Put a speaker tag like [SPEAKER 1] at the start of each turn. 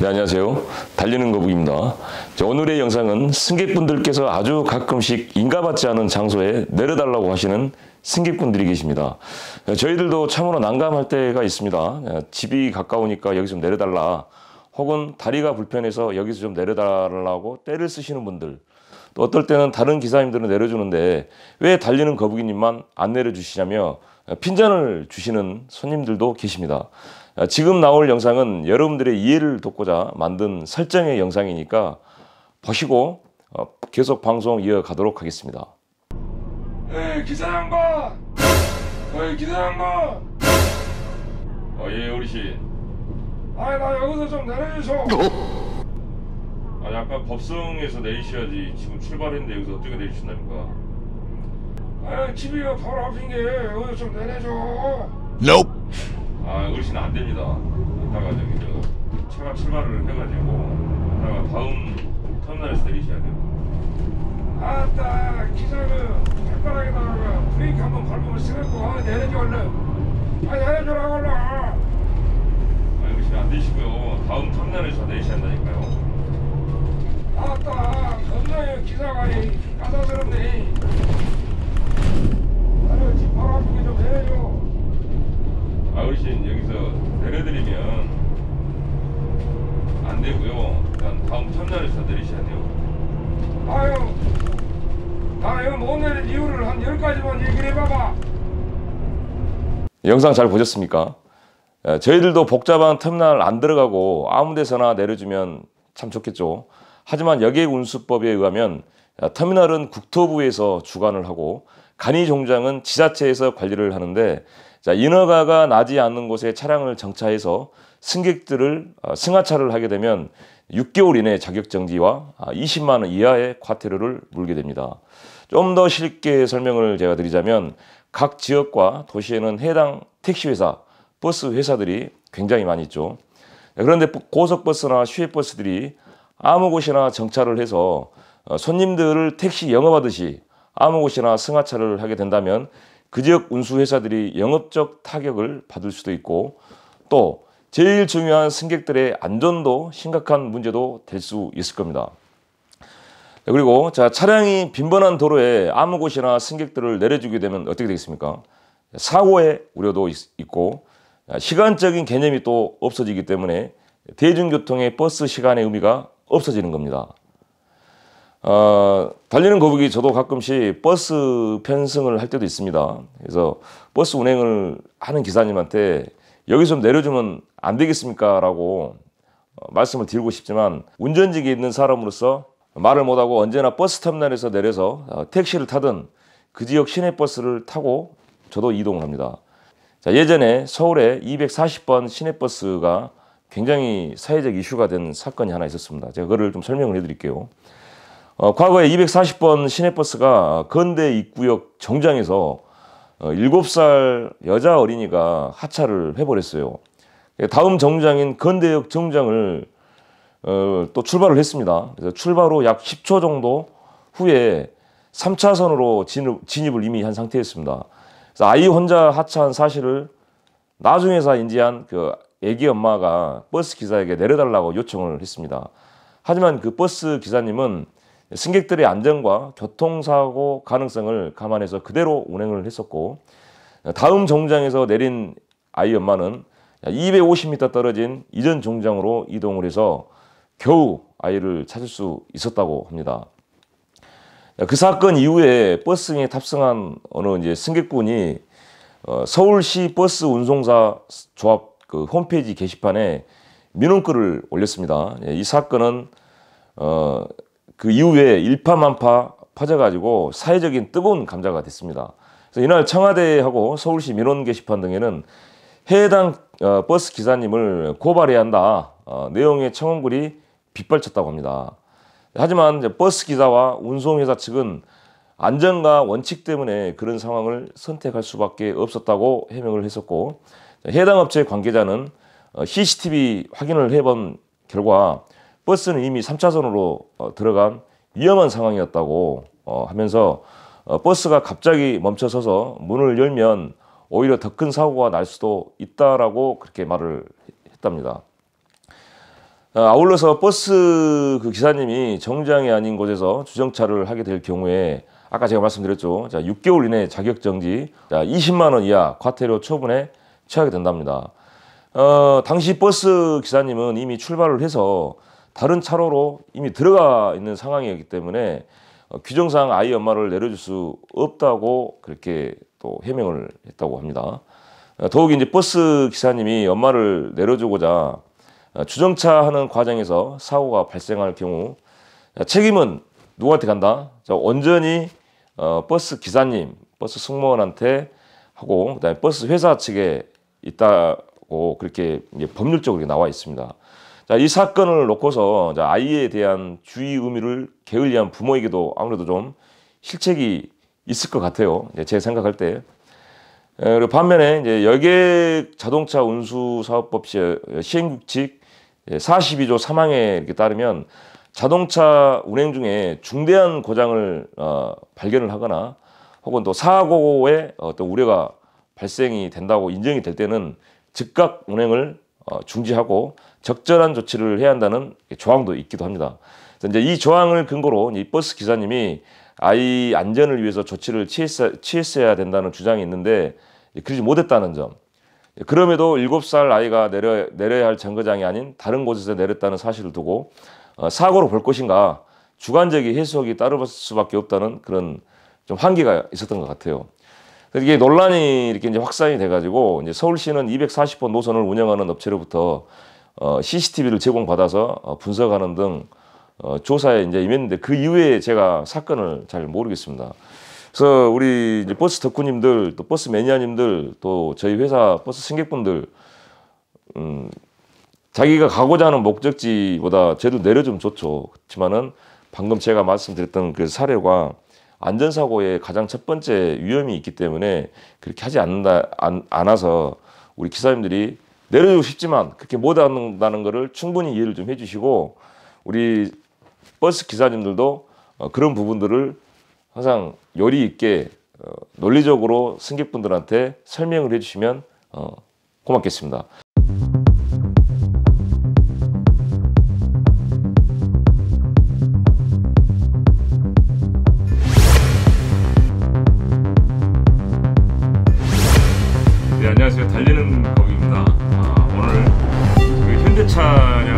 [SPEAKER 1] 네, 안녕하세요. 달리는 거북입니다. 자, 오늘의 영상은 승객분들께서 아주 가끔씩 인가받지 않은 장소에 내려달라고 하시는 승객분들이 계십니다. 저희들도 참으로 난감할 때가 있습니다. 집이 가까우니까 여기 좀 내려달라. 혹은 다리가 불편해서 여기서 좀 내려달라고 때를 쓰시는 분들. 또 어떨 때는 다른 기사님들은 내려주는데 왜 달리는 거북이님만 안 내려주시냐며 핀잔을 주시는 손님들도 계십니다. 지금 나올 영상은 여러분들의 이해를 돕고자 만든 설정의 영상이니까 보시고 어, 계속 방송 이어가도록 하겠습니다.
[SPEAKER 2] 에이 기사 양반! 어이 기사 양반!
[SPEAKER 1] 어, 예, 어르신.
[SPEAKER 2] 아이 나 여기서 좀 내려주소
[SPEAKER 1] 아, 약간 법성에서 내리셔야지 지금 출발했는데 여기서 어떻게 내리신답니까?
[SPEAKER 2] 에이 집이 바로 앞인 게 여기서 좀 내려줘
[SPEAKER 1] 아, 어르신 안 됩니다. 이따가 저기 저 차가 출발을 해가지고 이따가 다음 터미널에서 내리셔야 돼요.
[SPEAKER 2] 아따 기사는 발가락에다가 브레이크 한번 밟으면 쓰겠고 아, 내려줘 얼른 아 내려줘라 얼른
[SPEAKER 1] 아, 어르신 안 되시고요. 다음 터미널에서 내리셔야 한다니까요.
[SPEAKER 2] 아따 겁나요 기사가 이 까다스럽네 아유 집 바로 앞인 게좀 내려줘
[SPEAKER 1] 아, 어르신 여기서 내려드리면 안 되고요. 터미널에서 내리셔야 돼요.
[SPEAKER 2] 아유 나 이거 못 내릴 이유를 한열 가지만 얘기를 해봐봐
[SPEAKER 1] 영상 잘 보셨습니까? 에, 저희들도 복잡한 터미널 안 들어가고 아무 데서나 내려주면 참 좋겠죠. 하지만 여객 운수법에 의하면 어, 터미널은 국토부에서 주관을 하고 간이 종장은 지자체에서 관리를 하는데 자, 인허가가 나지 않는 곳에 차량을 정차해서 승객들을 어, 승하차를 하게 되면 6개월 이내 자격 정지와 20만 원 이하의 과태료를 물게 됩니다. 좀 더 쉽게 설명을 제가 드리자면 각 지역과 도시에는 해당 택시 회사, 버스 회사들이 굉장히 많이 있죠. 그런데 고속버스나 시외버스들이 아무 곳이나 정차를 해서 어, 손님들을 택시 영업하듯이 아무 곳이나 승하차를 하게 된다면 그 지역 운수회사들이 영업적 타격을 받을 수도 있고 또 제일 중요한 승객들의 안전도 심각한 문제도 될 수 있을 겁니다. 그리고 자 차량이 빈번한 도로에 아무 곳이나 승객들을 내려주게 되면 어떻게 되겠습니까? 사고의 우려도 있, 고 시간적인 개념이 또 없어지기 때문에 대중교통의 버스 시간의 의미가 없어지는 겁니다. 어, 달리는 거북이 저도 가끔씩 버스 편승을 할 때도 있습니다. 그래서 버스 운행을 하는 기사님한테 여기 좀 내려주면 안 되겠습니까? 라고 어, 말씀을 드리고 싶지만 운전직에 있는 사람으로서 말을 못하고 언제나 버스 터미널에서 내려서 어, 택시를 타든 그 지역 시내버스를 타고 저도 이동을 합니다. 자, 예전에 서울에 240번 시내버스가 굉장히 사회적 이슈가 된 사건이 하나 있었습니다. 제가 그거를 좀 설명을 해드릴게요. 어, 과거에 240번 시내버스가 건대 입구역 정장에서 어, 7살 여자 어린이가 하차를 해버렸어요. 다음 정장인 건대역 정장을 어, 또 출발을 했습니다. 그래서 출발 후 약 10초 정도 후에 3차선으로 진입, 진입을 이미 한 상태였습니다. 그래서 아이 혼자 하차한 사실을 나중에서 인지한 그 애기 엄마가 버스 기사에게 내려달라고 요청을 했습니다. 하지만 그 버스 기사님은 승객들의 안전과 교통사고 가능성을 감안해서 그대로 운행을 했었고 다음 정장에서 내린 아이 엄마는 250m 떨어진 이전 정장으로 이동을 해서 겨우 아이를 찾을 수 있었다고 합니다. 그 사건 이후에 버스에 탑승한 어느 이제 승객분이 어, 서울시 버스 운송사 조합 그 홈페이지 게시판에 민원글을 올렸습니다. 예, 이 사건은 어, 그 이후에 일파만파 퍼져가지고 사회적인 뜨거운 감자가 됐습니다. 그래서 이날 청와대하고 서울시 민원 게시판 등에는 해당 어, 버스 기사님을 고발해야 한다 어, 내용의 청원글이 빗발쳤다고 합니다. 하지만 버스 기사와 운송회사 측은 안전과 원칙 때문에 그런 상황을 선택할 수밖에 없었다고 해명을 했었고 해당 업체 관계자는 CCTV 어, 확인을 해본 결과 버스는 이미 3차선으로 어, 들어간 위험한 상황이었다고 어, 하면서 버스가 갑자기 멈춰서서 문을 열면 오히려 더 큰 사고가 날 수도 있다라고 그렇게 말을 했답니다. 어, 아울러서 버스 그 기사님이 정장이 아닌 곳에서 주정차를 하게 될 경우에 아까 제가 말씀드렸죠. 자, 6개월 이내 자격 정지, 자, 20만 원 이하 과태료 처분에 처하게 된답니다. 어, 당시 버스 기사님은 이미 출발을 해서 다른 차로로 이미 들어가 있는 상황이었기 때문에 어, 규정상 아이 엄마를 내려줄 수 없다고 그렇게 또 해명을 했다고 합니다. 어, 더욱이 이제 버스 기사님이 엄마를 내려주고자 어, 주정차 하는 과정에서 사고가 발생할 경우 자, 책임은 누구한테 간다? 자, 온전히 어, 버스 기사님, 버스 승무원한테 하고 그다음에 버스 회사 측에 있다고 그렇게 법률적으로 나와 있습니다. 자, 이 사건을 놓고서 자, 아이에 대한 주의 의미를 게을리한 부모에게도 아무래도 좀 실책이 있을 것 같아요. 제 생각할 때. 에, 그리고 반면에 이제 여객 자동차 운수 사업법 시 시행 규칙 42조 3항에 이렇게 따르면 자동차 운행 중에 중대한 고장을 어, 발견을 하거나 혹은 또 사고의 어떤 우려가 발생이 된다고 인정이 될 때는 즉각 운행을 어, 중지하고 적절한 조치를 해야 한다는 조항도 있기도 합니다. 이제 이 조항을 근거로 이 버스 기사님이 아이 안전을 위해서 조치를 취했어, 취했어야 된다는 주장이 있는데 그러지 못했다는 점. 그럼에도 7살 아이가 내려, 내려야 할 정거장이 아닌 다른 곳에서 내렸다는 사실을 두고 어, 사고로 볼 것인가 주관적인 해석이 따를 수밖에 없다는 그런 좀 한계가 있었던 것 같아요. 이게 논란이 이렇게 이제 확산이 돼가지고 이제 서울시는 240호 노선을 운영하는 업체로부터 어, CCTV를 제공받아서 어, 분석하는 등 어, 조사에 이제 임했는데 그 이후에 제가 사건을 잘 모르겠습니다. 그래서 우리 이제 버스 덕후님들 또 버스 매니아님들 또 저희 회사 버스 승객분들 음, 자기가 가고자 하는 목적지보다 제도 내려주면 좋죠. 그렇지만은 방금 제가 말씀드렸던 그 사례가 안전사고의 가장 첫 번째 위험이 있기 때문에 그렇게 하지 않는다, 안, 않아서 우리 기사님들이 내려주고 싶지만 그렇게 못한다는 것을 충분히 이해를 좀 해주시고 우리 버스 기사님들도 어, 그런 부분들을 항상 요리 있게 어, 논리적으로 승객분들한테 설명을 해주시면 어, 고맙겠습니다. 네, 안녕하세요. 달리는 거기입니다. 아, 오늘 그 현대차량